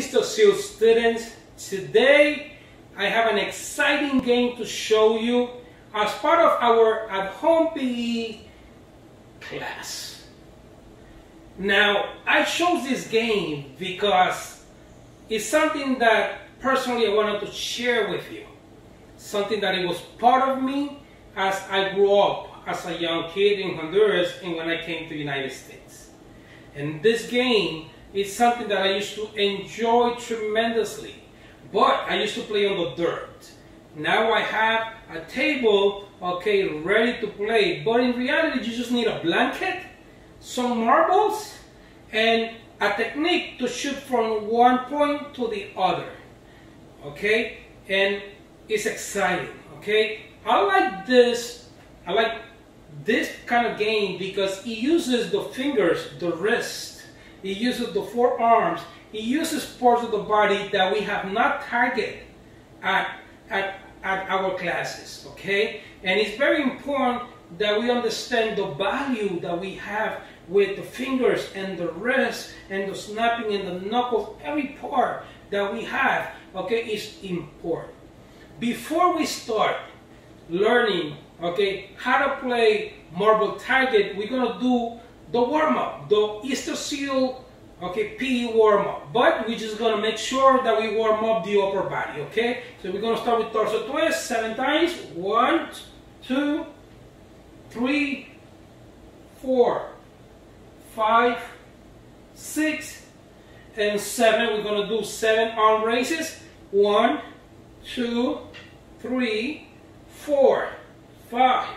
Seal students. Today I have an exciting game to show you as part of our at-home PE class. Now, I chose this game because it's something that personally I wanted to share with you. Something that it was part of me as I grew up as a young kid in Honduras and when I came to the United States. And this game is something that I used to enjoy tremendously. But I used to play on the dirt. Now I have a table, okay, ready to play. But in reality, you just need a blanket, some marbles, and a technique to shoot from one point to the other. Okay? And it's exciting. Okay? I like this. I like this kind of game because it uses the fingers, the wrist, he uses the forearms. He uses parts of the body that we have not targeted at, at, at our classes, okay? And it's very important that we understand the value that we have with the fingers and the wrist and the snapping and the knuckles, every part that we have, okay, is important. Before we start learning, okay, how to play marble target, we're gonna do the warm-up, the Easterseals, okay, PE warm-up. But we're just gonna make sure that we warm up the upper body, okay? So we're gonna start with torso twist, seven times. One, two, three, four, five, six, and seven. We're gonna do seven arm raises. One, two, three, four, five,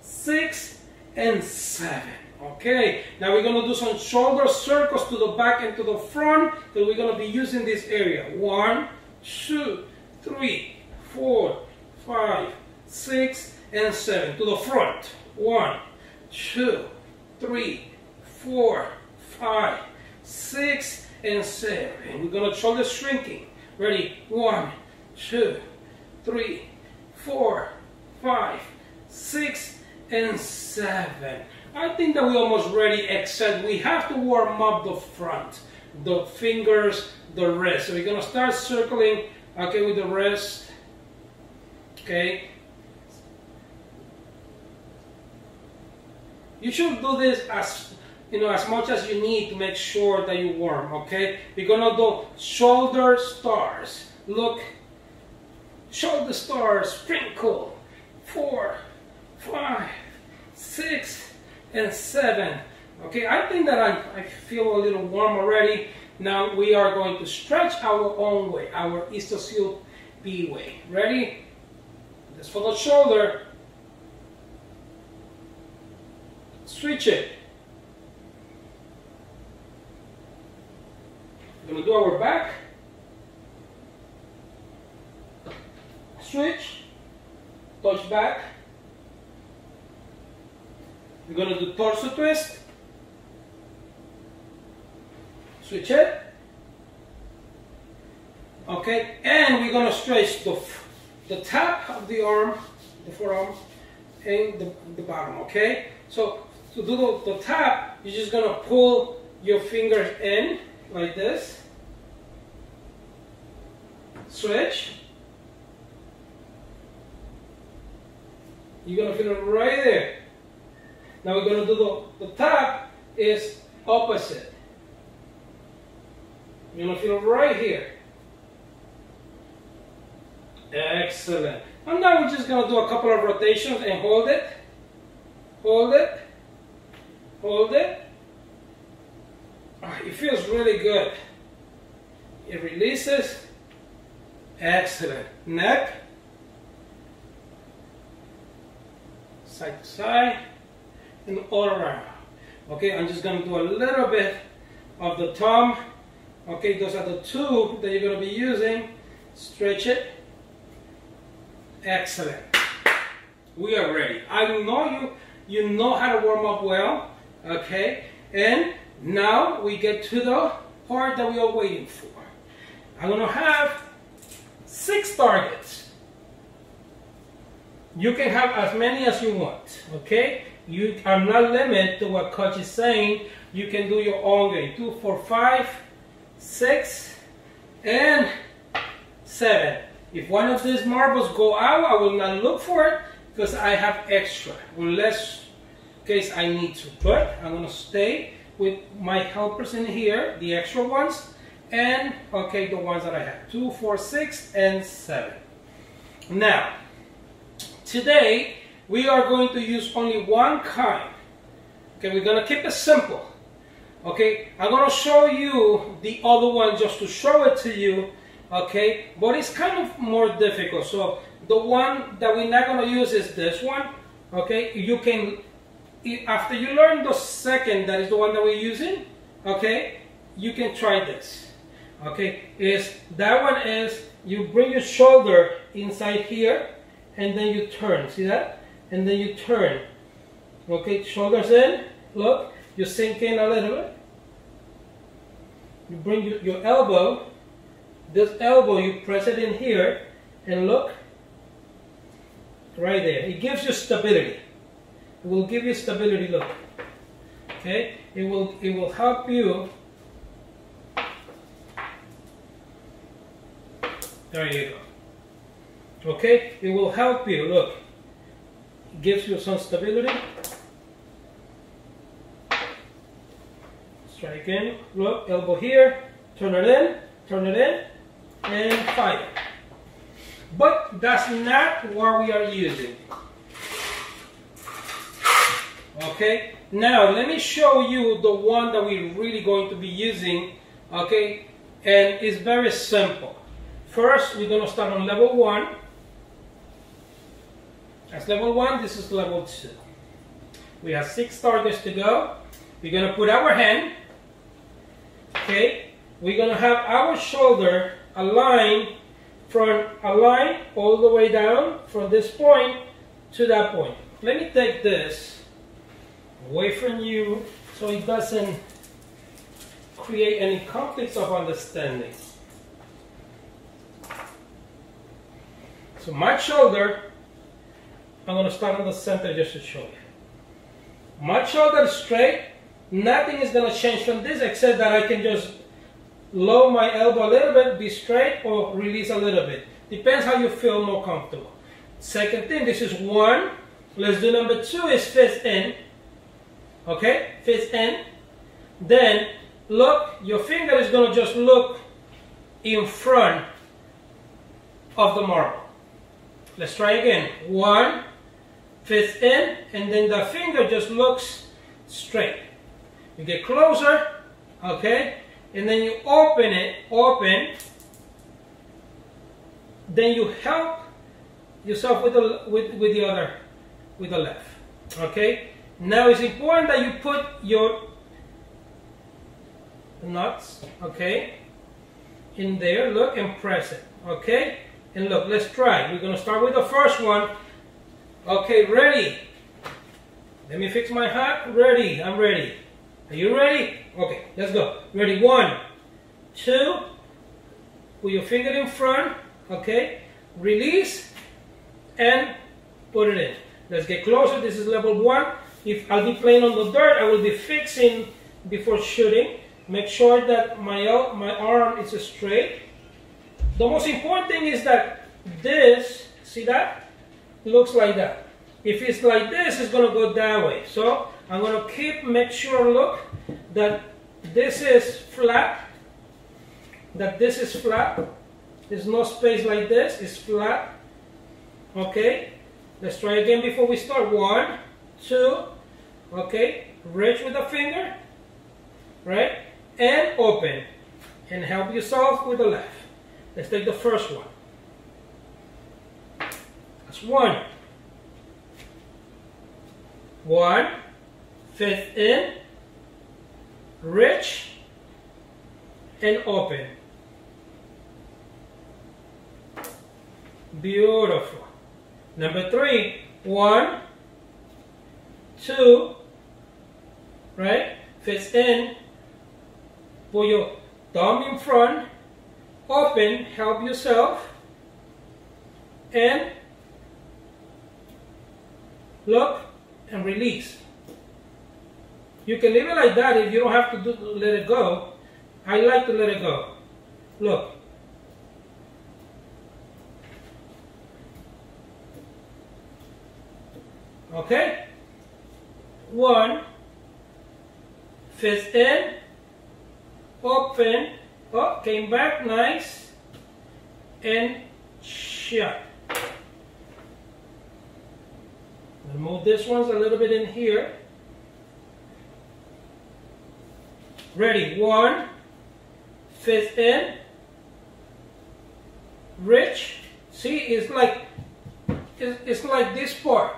six, and seven. Okay, now we're going to do some shoulder circles to the back and to the front that we're going to be using this area. One, two, three, four, five, six, and seven. To the front. One, two, three, four, five, six, and seven. We're going to shoulder shrinking. Ready? One, two, three, four, five, six, and seven. I think that we're almost ready, except we have to warm up the front, the fingers, the wrist. So we're gonna start circling, okay, with the wrist, okay. You should do this as you know as much as you need to make sure that you warm, okay? We're gonna do shoulder stars. Look, shoulder stars, sprinkle, four, five, six, and 7. Okay, I think that I, I feel a little warm already. Now we are going to stretch our own way, our Seal PE way. Ready? This for the shoulder. Switch it. We're going to do our back. Switch. Touch back. We're going to do torso twist. Switch it. Okay, and we're going to stretch the, the top of the arm, the forearm, and the, the bottom, okay? So to do the, the top, you're just going to pull your fingers in like this. Switch. You're going to feel it right there. Now we're going to do the, the top is opposite. You're going to feel right here. Excellent. And now we're just going to do a couple of rotations and hold it. Hold it. Hold it. Oh, it feels really good. It releases. Excellent. Neck. Side to side and all around. Okay, I'm just going to do a little bit of the thumb. Okay, those are the two that you're going to be using. Stretch it. Excellent. We are ready. I know you you know how to warm up well. Okay, and now we get to the part that we are waiting for. I'm going to have six targets. You can have as many as you want. Okay, you are not limited to what coach is saying. You can do your own game. Two, four, five, six, and seven. If one of these marbles go out, I will not look for it because I have extra, unless case I need to. But I'm gonna stay with my helpers in here, the extra ones, and okay, the ones that I have, two, four, six, and seven. Now, today we are going to use only one kind. Okay, we're gonna keep it simple. Okay, I'm gonna show you the other one just to show it to you. Okay, but it's kind of more difficult. So the one that we're not gonna use is this one. Okay, you can after you learn the second, that is the one that we're using. Okay, you can try this. Okay, is that one is you bring your shoulder inside here, and then you turn. See that? And then you turn. Okay, shoulders in. Look, you sink in a little bit. You bring your, your elbow, this elbow, you press it in here, and look, right there. It gives you stability. It will give you stability, look. Okay, it will, it will help you. There you go. Okay, it will help you, look. Gives you some stability. Strike in, look, elbow here, turn it in, turn it in, and fire. But that's not what we are using. Okay, now let me show you the one that we're really going to be using. Okay, and it's very simple. First, we're going to start on level one. That's level one, this is level two. We have six targets to go. We're going to put our hand Okay, we're gonna have our shoulder aligned from a line all the way down from this point to that point. Let me take this away from you so it doesn't create any conflicts of understanding. So my shoulder, I'm going to start on the center just to show you. My shoulder straight, Nothing is going to change from this except that I can just lower my elbow a little bit, be straight, or release a little bit. Depends how you feel more comfortable. Second thing, this is one. Let's do number two is fist in. Okay, fist in. Then look, your finger is going to just look in front of the marble. Let's try again. One, fist in, and then the finger just looks straight. You get closer, okay? And then you open it, open. Then you help yourself with the, with, with the other, with the left, okay? Now it's important that you put your nuts, okay, in there, look, and press it, okay? And look, let's try. We're gonna start with the first one. Okay, ready? Let me fix my hat. Ready, I'm ready. Are you ready? Okay, let's go. Ready? One, two, put your finger in front, okay? Release and put it in. Let's get closer. This is level one. If I'll be playing on the dirt, I will be fixing before shooting. Make sure that my, uh, my arm is straight. The most important thing is that this, see that? Looks like that. If it's like this, it's going to go that way. So I'm going to keep, make sure, look, that this is flat, that this is flat. There's no space like this, it's flat. Okay, let's try again before we start. One, two, okay, reach with the finger, right, and open, and help yourself with the left. Let's take the first one. That's one. One, fifth in, rich, and open. Beautiful. Number three, one, two, right? Fits in. Put your thumb in front, open, help yourself, and look and release. You can leave it like that if you don't have to do, let it go. I like to let it go. Look. Okay? One Fist in, open, Oh, came back nice, and shut. I'll move this one's a little bit in here. Ready, one, fist in, rich, see, it's like, it's like this part.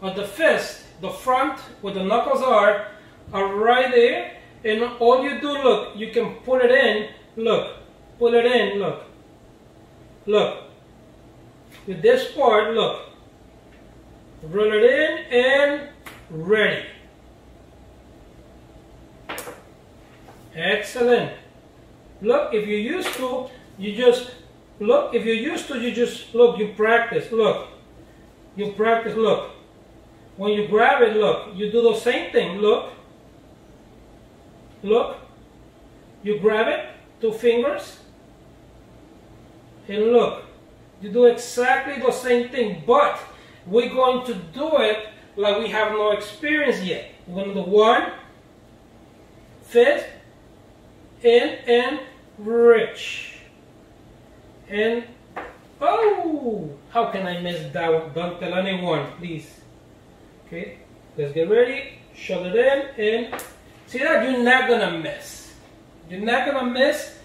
Of the fist, the front where the knuckles are, are right there. And all you do, look, you can pull it in, look, pull it in, look, look. With this part, look, roll it in and ready. Excellent. Look, if you're used to, you just, look, if you're used to, you just, look, you practice, look. You practice, look. When you grab it, look, you do the same thing, look. Look. You grab it, two fingers, and look. You do exactly the same thing, but we're going to do it like we have no experience yet. We're going to do one, fifth, in, and rich. And, oh, how can I miss that one? Don't tell anyone, please. Okay, let's get ready, shove it in, and see that you're not gonna miss. You're not gonna miss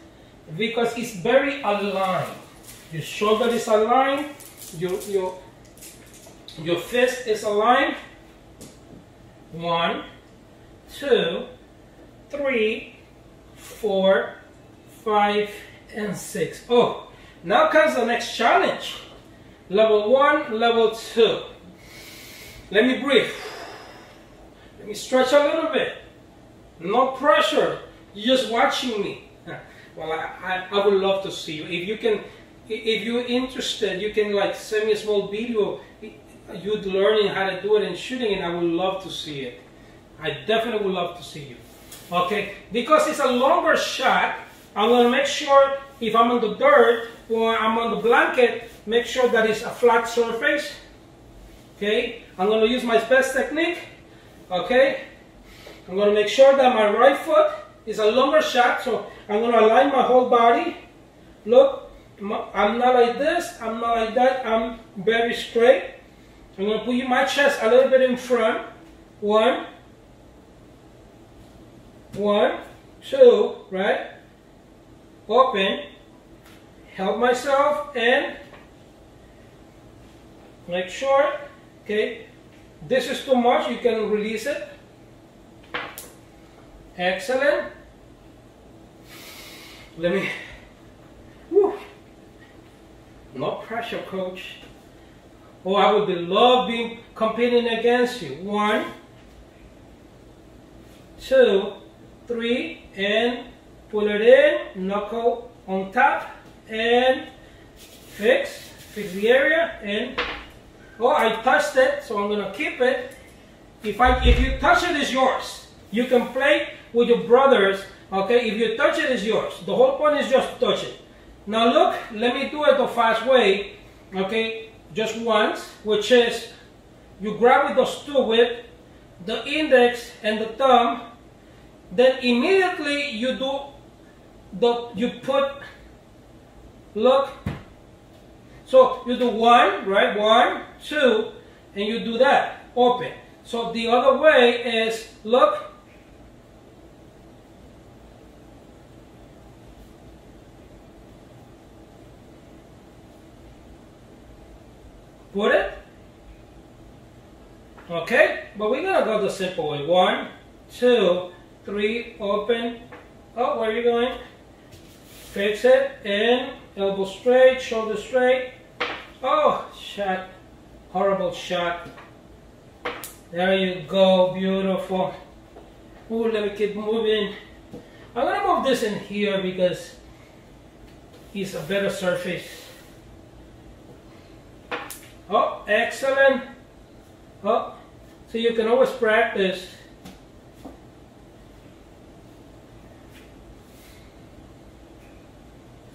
because it's very aligned. Your shoulder is aligned, your, your, your fist is aligned. One, two, three, four, five, and six. Oh, now comes the next challenge. Level one, level two. Let me breathe. Let me stretch a little bit. No pressure. You're just watching me. Well, I, I, I would love to see you. If you can, if you're interested, you can like send me a small video. You learning how to do it and shooting it. I would love to see it. I definitely would love to see you. Okay, because it's a longer shot. I'm gonna make sure if I'm on the dirt or I'm on the blanket, make sure that it's a flat surface. Okay, I'm going to use my best technique. Okay, I'm going to make sure that my right foot is a longer shot. So I'm to align my whole body. Look, I'm not like this. I'm not like that. I'm very straight. I'm going to put my chest a little bit in front. One, one, two, right? Open, help myself, and make sure Okay, this is too much, you can release it. Excellent. Let me, whew. no pressure coach. Oh, I would love being competing against you. One, two, three, and pull it in, knuckle on top, and fix, fix the area, and Oh, I touched it, so I'm going to keep it. If, I, if you touch it, it's yours. You can play with your brothers, okay? If you touch it, it's yours. The whole point is just touch it. Now look, let me do it the fast way, okay? Just once, which is you grab with those two with the index and the thumb, then immediately you do the, you put, look, so you do one, right? One, two, and you do that. Open. So the other way is look. Put it. Okay, but we're gonna go the simple way. One, two, three, open. Oh, where are you going? Fix it, in, elbow straight, shoulder straight, Oh, shot. Horrible shot. There you go. Beautiful. Ooh, let me keep moving. I'm to move this in here because it's a better surface. Oh, excellent. Oh, so you can always practice.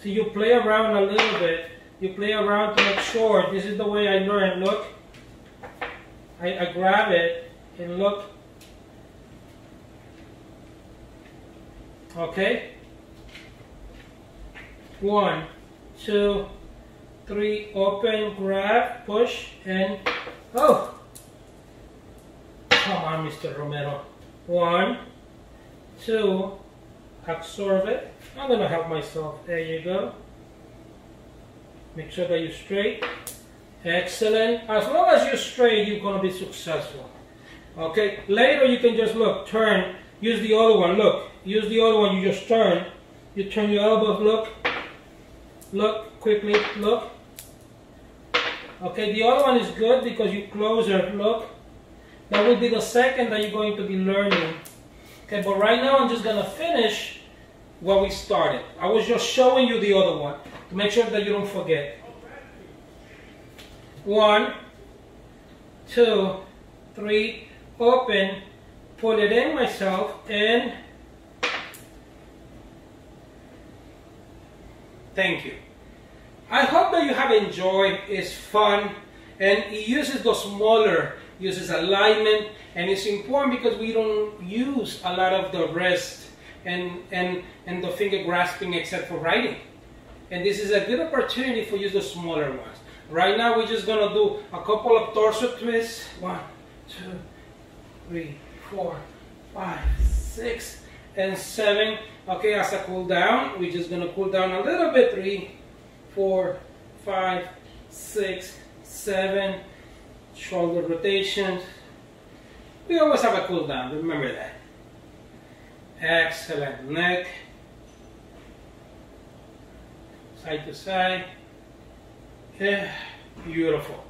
So you play around a little bit you play around to make sure this is the way I learn look I, I grab it and look. Okay. One, two, three, open, grab, push, and oh! Come on, Mr. Romero. One, two, absorb it. I'm gonna help myself. There you go. Make sure that you're straight. Excellent. As long as you're straight, you're gonna be successful. Okay, later you can just look, turn, use the other one, look, use the other one, you just turn, you turn your elbows, look, look, quickly, look. Okay, the other one is good because you closer, look. That will be the second that you're going to be learning. Okay, but right now I'm just gonna finish what we started. I was just showing you the other one to make sure that you don't forget. One, two, three, open, pull it in myself, and thank you. I hope that you have enjoyed. It's fun, and it uses the smaller, uses alignment, and it's important because we don't use a lot of the wrist and, and, and the finger grasping except for writing. And this is a good opportunity for you the smaller ones. Right now we're just gonna do a couple of torso twists. One, two, three, four, five, six, and seven. Okay, as I cool down, we're just gonna cool down a little bit. Three, four, five, six, seven. Shoulder rotation. We always have a cool down, remember that. Excellent. Neck. Side to side. Yeah, beautiful.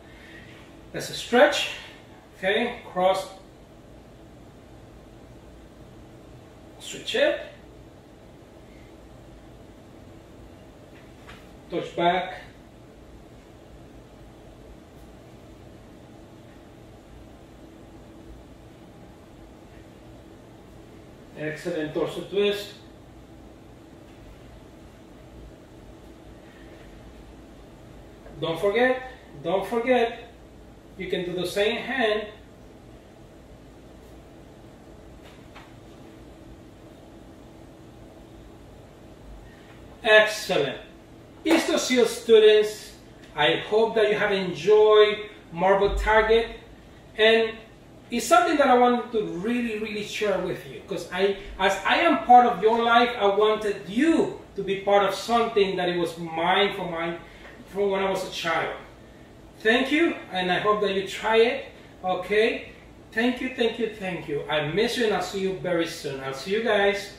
That's a stretch. Okay, cross. Switch it. Touch back. Excellent torso twist. Don't forget, don't forget, you can do the same hand. Excellent. Seal students, I hope that you have enjoyed Marble Target and it's something that I wanted to really, really share with you because I, as I am part of your life, I wanted you to be part of something that it was mine for mine from when I was a child. Thank you, and I hope that you try it. Okay? Thank you, thank you, thank you. I miss you, and I'll see you very soon. I'll see you guys.